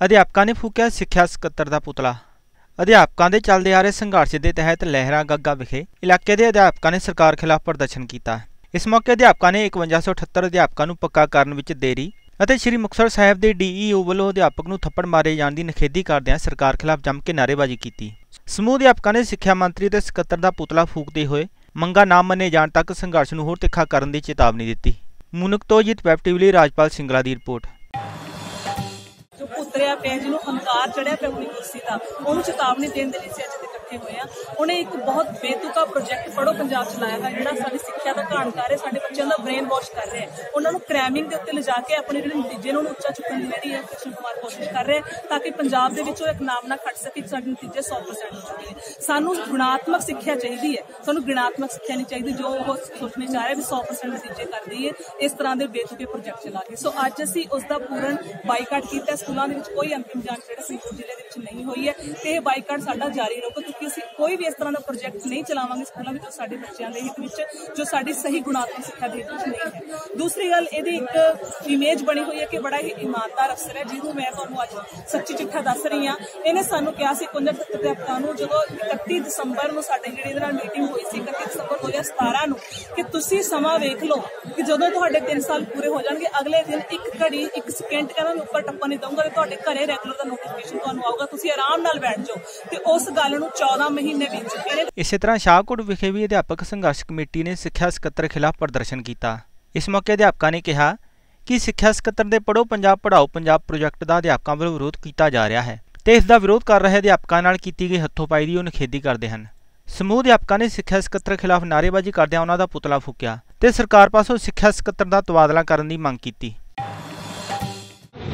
ਅਧਿਆਪਕਾਂ ਨੇ ਫੂਕਿਆ ਸਿੱਖਿਆ ਸਕੱਤਰ ਦਾ ਪੁਤਲਾ। ਅਧਿਆਪਕਾਂ ਦੇ ਚੱਲਦੇ ਆ ਰਹੇ ਸੰਘਰਸ਼ ਦੇ ਤਹਿਤ ਲਹਿਰਾ ਗੱਗਾ ਵਿਖੇ ਇਲਾਕੇ ਦੇ ਅਧਿਆਪਕਾਂ ਨੇ ਸਰਕਾਰ ਖਿਲਾਫ ਪ੍ਰਦਰਸ਼ਨ ਕੀਤਾ। ਇਸ ਮੌਕੇ ਅਧਿਆਪਕਾਂ ਨੇ 5178 ਅਧਿਆਪਕਾਂ ਨੂੰ ਪੱਕਾ ਕਰਨ ਵਿੱਚ ਦੇਰੀ ਅਤੇ ਸ੍ਰੀ ਮੁਕਤਸਰ ਸਾਹਿਬ ਦੇ ਡੀਈਓ ਵੱਲੋਂ ਅਧਿਆਪਕ ਨੂੰ ਥੱਪੜ ਮਾਰੇ ਜਾਣ ਦੀ ਨਿਖੇਧੀ ਕਰਦਿਆਂ ਸਰਕਾਰ ਖਿਲਾਫ ਜੰਮ ਕੇ ਨਾਅਰੇਬਾਜ਼ੀ ਕੀਤੀ। ਸਮੂਹ ਅਧਿਆਪਕਾਂ ਨੇ ਸਿੱਖਿਆ ਮੰਤਰੀ ਤੇ ਸਕੱਤਰ ਦਾ ਪੁਤਲਾ ਫੂਕਦੇ ਹੋਏ ਮੰਗਾ ਨਾ ਮੰਨੇ ਜਾਣ ਤੱਕ ਸੰਘਰਸ਼ ਨੂੰ ਹੋਰ ਤਿੱਖਾ ਕਰਨ ਦੀ ਚੇਤਾਵਨੀ ਦਿੱਤੀ। ਮੂਨਕ ਤੋਂ ਜੀਤ ਵੈਬ ਟੀਵੀ ਲਈ ਰਾਜਪਾਲ ਸਿੰਗਲਾ ਦੀ ਰਿਪੋਰਟ। ਜੋ ਪਿਆ ਜਿਹਨੂੰ ਹੰਕਾਰ ਚੜਿਆ ਪਿਆ ਆਪਣੀ ਕੁਰਸੀ ਦਾ, ਉਹਨੂੰ ਚੇਤਾਵਨੀ ਦੇਣ ਦੇ ਲਈ ਅਸੀਂ ਅੱਜ ਇੱਥੇ ਹੋਏ ਆ। ਉਹਨੇ ਇੱਕ ਬਹੁਤ ਬੇਤੁਕਾ ਪ੍ਰੋਜੈਕਟ ਪੜੋ ਪੰਜਾਬ ਚਲਾਇਆ ਹੈ ਜਿਹੜਾ ਸਾਡੀ ਸਿੱਖਿਆ ਦਾ ਘਾਣ ਕਰ ਰਿਹਾ, ਸਾਡੇ ਬੱਚਿਆਂ ਦਾ ਬ੍ਰੇਨ ਵਾਸ਼ ਕਰ ਰਿਹਾ ਉਹਨਾਂ ਨੂੰ ਕ੍ਰੈਮਿੰਗ ਦੇ ਉੱਤੇ ਲਿਜਾ ਕੇ ਆਪਣੇ ਜਿਹੜੇ ਨਤੀਜੇ ਨੂੰ ਉੱਚਾ ਚੁੱਕਣ ਦੀ ਜਿਹੜੀ ਹੈ ਕ੍ਰਿਸ਼ਨ ਕੁਮਾਰ ਕੋਸ਼ਿਸ਼ ਕਰ ਰਿਹਾ ਤਾਂ ਕਿ ਪੰਜਾਬ ਦੇ ਵਿੱਚ ਉਹ ਇੱਕ ਨਾਮ ਨਾ ਖੱਟ ਸਕੇ, ਕਿ ਸਾਡੇ ਨਤੀਜੇ 100% ਹੋ ਜਾਣਗੇ ਸਾਨੂੰ ਗੁਣਾਤਮਕ ਸਿੱਖਿਆ ਚਾਹੀਦੀ ਹੈ। ਸਾਨੂੰ ਗੁਣਾਤਮਕ ਸਿੱਖਿਆ ਨਹੀਂ ਚਾਹੀਦੀ, ਜੋ ਉਹ ਸੋਚਣੇ ਚਾਹ ਰਿਹਾ ਵੀ 100% ਨਤੀਜੇ ਕਰਦੀ ਹੈ ਇਸ ਤਰ੍ਹਾਂ ਦੇ ਬੇਤੁਕੇ ਪ੍ਰੋਜੈਕਟ ਚਲਾ ਕੇ। ਸੋ ਅੱਜ ਅਸੀਂ ਉਸ ਦਾ ਪੂਰਨ ਬਾਈਕਾਟ ਕੀਤਾ ਸਕੂਲਾਂ ਦੇ ਵਿੱਚ ਕੋਈ ਅੰਤਿਮ ਜਾਂਚ ਜਿਹੜਾ ਸੰਗਰੂਰ ਜ਼ਿਲ੍ਹੇ ਦੇ ਵਿੱਚ ਨਹੀਂ ਹੋਈ ਹੈ, ਤੇ ਇਹ ਬਾਈਕਾਟ ਸਾਡਾ ਜਾਰੀ ਰਹੂਗਾ। ਕਿਉਂਕਿ ਅਸੀਂ ਕੋਈ ਵੀ ਇਸ ਤਰ੍ਹਾਂ ਦਾ ਪ੍ਰੋਜੈਕਟ ਨਹੀਂ ਚਲਾਵਾਂਗੇ ਸਕੂਲਾਂ ਵਿੱਚ ਜੋ ਸਾਡੇ ਬੱਚਿਆਂ ਦੇ ਹਿੱਤ ਵਿੱਚ, ਜੋ ਸਾਡੀ ਸਹੀ ਗੁਣਾਤਮਕ ਸਿੱਖਿਆ ਦੇ ਹਿੱਤ ਵਿੱਚ ਨਹੀਂ ਹੈ। ਦੂਸਰੀ ਗੱਲ, ਇਹਦੀ ਇੱਕ ਇਮੇਜ ਬਣੀ ਹੋਈ ਹੈ ਕਿ ਬੜਾ ਹੀ ਇਮਾਨਦਾਰ ਅਫਸਰ ਹੈ, ਜਿਹਨੂੰ ਮੈਂ ਤੁਹਾਨੂੰ ਅੱਜ ਸੱਚੀ ਚਿੱਠਾ ਦੱਸ ਰਹੀ ਹਾਂ। ਇਹਨੇ ਸਾਨੂੰ ਕਿਹਾ ਸੀ ਕੁੰਜਰ ਅਧਿਆਪਕਾਂ ਨੂੰ ਜਦੋਂ 31 ਦਸੰਬਰ ਨੂੰ ਸਾਡੇ ਜਿਹੜੇ ਇਹਦੇ ਨਾਲ ਮੀਟਿੰਗ ਹੋਈ ਸੀ 31 ਦਸੰਬਰ 2017 ਨੂੰ, ਕਿ ਤੁਸੀਂ ਸਮਾਂ ਵੇਖ ਲਓ ਕਿ ਜਦੋਂ ਤੁਹਾਡੇ 3 ਸਾਲ ਪੂਰੇ ਹੋ ਜਾਣਗੇ, ਅਗਲੇ ਦਿਨ ਇੱਕ ਘੜੀ, ਇੱਕ ਸਕਿੰਟ ਕਹਿੰਦਾ ਨੂੰ ਉੱਪਰ ਟੱਪਾ ਨਹੀਂ ਦਊਂਗਾ, ਤੇ ਤੁਹਾਡੇ ਘਰੇ ਰੈਗੂਲਰ ਦਾ ਨੋਟੀਫਿਕੇਸ਼ਨ ਤੁਹਾਨੂੰ ਆਊਗਾ, ਤੁਸੀਂ ਆਰਾਮ ਨਾਲ ਬੈਠ ਜਾਓ। ਤੇ ਉਸ ਗੱਲ ਨੂੰ 14 ਮਹੀਨੇ ਵਿੱਚ ਇਸੇ ਤਰ੍ਹਾਂ ਸ਼ਾਹਕੋਟ ਵਿਖੇ ਵੀ ਅਧਿਆਪਕ ਸੰਘਰਸ਼ ਕਮੇਟੀ ਨੇ ਸਿੱਖਿਆ ਸਕੱਤਰ ਖਿਲਾਫ ਪ੍ਰਦਰਸ਼ਨ ਕੀਤਾ। ਇਸ ਮੌਕੇ ਅਧਿਆਪਕਾਂ ਨੇ ਕਿਹਾ ਕਿ ਸਿੱਖਿਆ ਸਕੱਤਰ ਦੇ ਪੜੋ ਪੰਜਾਬ ਪੜਾਓ ਪੰਜਾਬ ਪ੍ਰੋਜੈਕਟ ਦਾ ਅਧਿਆਪਕਾਂ ਵੱਲੋਂ ਵਿਰੋਧ ਕੀਤਾ ਜਾ ਰਿਹਾ ਹੈ ਤੇ ਇਸ ਦਾ ਵਿਰੋਧ ਕਰ ਰਹੇ ਅਧਿਆਪਕਾਂ ਨਾਲ ਕੀਤੀ ਗਈ ਹੱਥੋਂਪਾਈ ਦੀ ਉਹ ਨਿਖੇਧੀ ਕਰਦੇ ਹਨ। ਸਮੂਹ ਅਧਿਆਪਕਾਂ ਨੇ ਸਿੱਖਿਆ ਸਕੱਤਰ ਖਿਲਾਫ ਨਾਅਰੇਬਾਜ਼ੀ ਕਰਦਿਆਂ ਉਹਨਾਂ ਦਾ ਪੁਤਲਾ ਫੂਕਿਆ ਤੇ ਸਰਕਾਰ ਪਾਸੋਂ ਸਿੱਖਿਆ ਸਕੱਤਰ ਦਾ ਤਬਾਦਲਾ ਕਰਨ ਦੀ ਮੰਗ ਕੀਤੀ।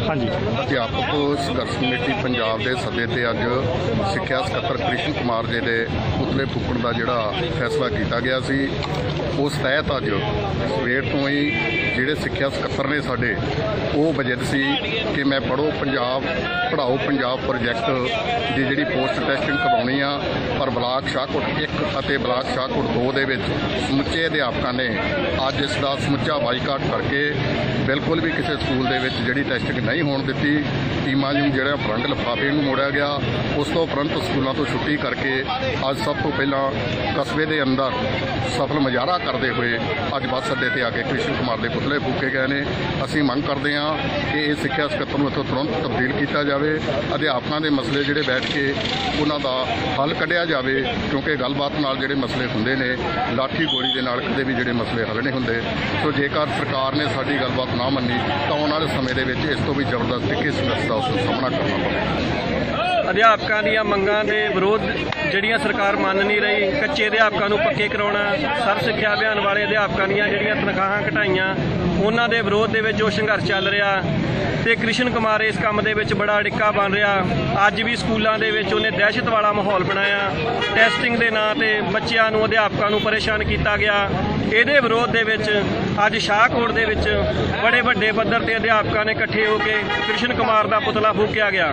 ਹਾਂਜੀ। ਅਧਿਆਪਕ ਸੰਘਰਸ਼ ਕਮੇਟੀ ਪੰਜਾਬ ਦੇ ਸੱਦੇ ਤੇ ਅੱਜ ਸਿੱਖਿਆ ਸਕੱਤਰ ਕ੍ਰਿਸ਼ਨ ਕੁਮਾਰ ਜੀ ਦੇ ਪੁਤਲੇ ਫੂਕਣ ਦਾ ਜਿਹੜਾ ਫੈਸਲਾ ਕੀਤਾ ਗਿਆ ਸੀ, ਉਸ ਤਹਿਤ ਅੱਜ ਸਵੇਰ ਤੋਂ ਹੀ ਜਿਹੜੇ ਸਿੱਖਿਆ ਸਕੱਤਰ ਨੇ ਸਾਡੇ, ਉਹ ਬਜਟ ਸੀ ਕਿ ਮੈਂ ਪੜੋ ਪੰਜਾਬ ਪੜਾਓ ਪੰਜਾਬ ਪ੍ਰੋਜੈਕਟ ਦੀ ਜਿਹੜੀ ਪੋਸਟ ਟੈਸਟਿੰਗ ਕਰਵਾਉਣੀ ਆ, ਪਰ ਬਲਾਕ ਸ਼ਾਹਕੋਟ 1 ਅਤੇ ਬਲਾਕ ਸ਼ਾਹਕੋਟ 2 ਦੇ ਵਿੱਚ ਸਮੁੱਚੇ ਅਧਿਆਪਕਾਂ ਨੇ ਅੱਜ ਇਸ ਦਾ ਸਮੁੱਚਾ ਬਾਈਕਾਟ ਕਰਕੇ ਬਿਲਕੁਲ ਵੀ ਕਿਸੇ ਸਕੂਲ ਦੇ ਵਿੱਚ ਜਿਹੜੀ ਟੈਸਟਿੰਗ ਨਹੀਂ ਹੋਣ ਦਿੱਤੀ, ਟੀਮਾਂ ਨੂੰ ਜਿਹੜਾ ਫਰੰਟ ਲਿਫਾਫੇ ਨੂੰ ਮੋੜਿਆ ਗਿਆ, ਉਸ ਤੋਂ ਉਪਰੰਤ ਸਕੂਲਾਂ ਤੋਂ ਛੁੱਟੀ ਕਰਕੇ ਅੱਜ ਸਭ ਤੋਂ ਪਹਿਲਾਂ ਕਸਬੇ ਦੇ ਅੰਦਰ ਸਫਲ ਮੁਜ਼ਾਹਰਾ ਕਰਦੇ ਹੋਏ ਅੱਜ ਬੱਸ ਅੱਡੇ ਤੇ ਆ ਕੇ ਕ੍ਰਿਸ਼ਨ ਕੁਮਾਰ ਦੇ ਪੁਤਲੇ ਫੂਕੇ ਗਏ ਨੇ। ਅਸੀਂ ਮੰਗ ਕਰਦੇ ਹਾਂ ਕਿ ਇਹ ਸਿੱਖਿਆ ਸਕੱਤਰ ਨੂੰ ਇੱਥੋਂ ਤੁਰੰਤ ਤਬਦੀਲ ਕੀਤਾ ਜਾਵੇ। ਅਧਿਆਪਕਾਂ ਦੇ ਮਸਲੇ ਜਿਹੜੇ ਬੈਠ ਕੇ ਉਹਨਾਂ ਦਾ ਹੱਲ ਕੱਢਿਆ ਜਾਵੇ, ਕਿਉਂਕਿ ਗੱਲਬਾਤ ਨਾਲ ਜਿਹੜੇ ਮਸਲੇ ਹੁੰਦੇ ਨੇ, ਲਾਠੀ ਗੋਲੀ ਦੇ ਨਾਲ ਕਦੇ ਵੀ ਜਿਹੜੇ ਮਸਲੇ ਹੱਲ ਨਹੀਂ ਹੁੰਦੇ। ਸੋ ਜੇਕਰ ਸਰਕਾਰ ਨੇ ਸਾਡੀ ਗੱਲਬਾਤ ਨਾ ਮੰਨੀ, ਤਾਂ ਆਉਣ ਵਾਲੇ ਸਮੇਂ ਦੇ ਵਿੱਚ ਇਸ ਤੋਂ ਵੀ ਜ਼ਬਰਦਸਤ ਤਿੱਖੇ ਸੰਘਰਸ਼ ਦਾ ਉਸ ਨੂੰ ਸਾਹਮਣਾ ਕਰਨਾ ਪਵੇਗਾ। ਅਧਿਆਪਕਾਂ ਦੀਆਂ ਮੰਗਾਂ ਦੇ ਵਿਰੋਧ ਜਿਹੜੀਆਂ ਸਰਕਾਰ ਮੰਨ ਨਹੀਂ ਰਹੀ, ਕੱਚੇ ਅਧਿਆਪਕਾਂ ਨੂੰ ਪੱਕੇ ਕਰਾਉਣਾ ਸਰਵ ਸਿੱਖਿਆ ਅਭਿਆਨ ਵਾਲੇ ਅਧਿਆਪਕਾਂ ਦੀਆਂ ਜਿਹੜੀਆਂ ਤਨਖਾਹਾਂ ਘਟਾਈਆਂ, ਉਹਨਾਂ ਦੇ ਵਿਰੋਧ ਦੇ ਵਿੱਚ ਜੋ ਸੰਘਰਸ਼ ਚੱਲ ਰਿਹਾ ਤੇ ਕ੍ਰਿਸ਼ਨ ਕੁਮਾਰ ਇਸ ਕੰਮ ਦੇ ਵਿੱਚ ਬੜਾ ਅੜਿੱਕਾ ਬਣ ਰਿਹਾ। ਅੱਜ ਵੀ ਸਕੂਲਾਂ ਦੇ ਵਿੱਚ ਉਹਨੇ ਦਹਿਸ਼ਤ ਵਾਲਾ ਮਾਹੌਲ ਬਣਾਇਆ। ਟੈਸਟਿੰਗ ਦੇ ਨਾਂ ਤੇ ਬੱਚਿਆਂ ਨੂੰ, ਅਧਿਆਪਕਾਂ ਨੂੰ ਪਰੇਸ਼ਾਨ ਕੀਤਾ ਗਿਆ। ਇਹਦੇ ਵਿਰੋਧ ਦੇ ਵਿੱਚ ਅੱਜ ਸ਼ਾਹਕੋਟ ਦੇ ਵਿੱਚ ਬੜੇ ਵੱਡੇ ਪੱਧਰ ਤੇ ਅਧਿਆਪਕਾਂ ਨੇ ਇਕੱਠੇ ਹੋ ਕੇ ਕ੍ਰਿਸ਼ਨ ਕੁਮਾਰ ਦਾ ਪੁਤਲਾ ਫੂਕਿਆ ਗਿਆ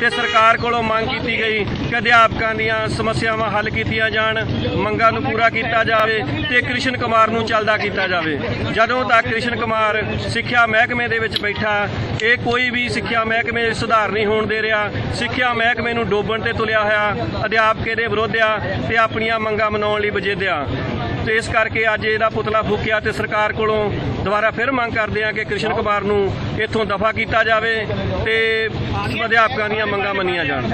ਤੇ ਸਰਕਾਰ ਕੋਲੋਂ ਮੰਗ ਕੀਤੀ ਗਈ ਕਿ ਅਧਿਆਪਕਾਂ ਦੀਆਂ ਸਮੱਸਿਆਵਾਂ ਹੱਲ ਕੀਤੀਆਂ ਜਾਣ, ਮੰਗਾਂ ਨੂੰ ਪੂਰਾ ਕੀਤਾ ਜਾਵੇ ਤੇ ਕ੍ਰਿਸ਼ਨ ਕੁਮਾਰ ਨੂੰ ਚੱਲਦਾ ਕੀਤਾ ਜਾਵੇ। ਜਦੋਂ ਤੱਕ ਕ੍ਰਿਸ਼ਨ ਕੁਮਾਰ ਸਿੱਖਿਆ ਮਹਿਕਮੇ ਦੇ ਵਿੱਚ ਬੈਠਾ, ਇਹ ਕੋਈ ਵੀ ਸਿੱਖਿਆ ਮਹਿਕਮੇ ਸੁਧਾਰ ਨਹੀਂ ਹੋਣ ਦੇ ਰਿਹਾ। ਸਿੱਖਿਆ ਮਹਿਕਮੇ ਨੂੰ ਡੋਬਣ ਤੇ ਤੁਲਿਆ ਹੋਇਆ, ਅਧਿਆਪਕੇ ਦੇ ਵਿਰੋਧ ਆ ਤੇ ਆਪਣੀਆਂ ਮੰਗਾਂ ਮਨਾਉਣ ਲਈ ਵਜੇਦਿਆ ਤੇ ਇਸ ਕਰਕੇ ਅੱਜ ਇਹਦਾ ਪੁਤਲਾ ਫੂਕਿਆ ਤੇ ਸਰਕਾਰ ਕੋਲੋਂ ਦੁਬਾਰਾ ਫਿਰ ਮੰਗ ਕਰਦੇ ਆ ਕਿ ਕ੍ਰਿਸ਼ਨ ਕੁਮਾਰ ਨੂੰ ਇੱਥੋਂ ਦਫਾ ਕੀਤਾ ਜਾਵੇ ਤੇ ਅਧਿਆਪਕਾਂ ਦੀਆਂ ਮੰਗਾਂ ਮੰਨੀਆਂ ਜਾਣ।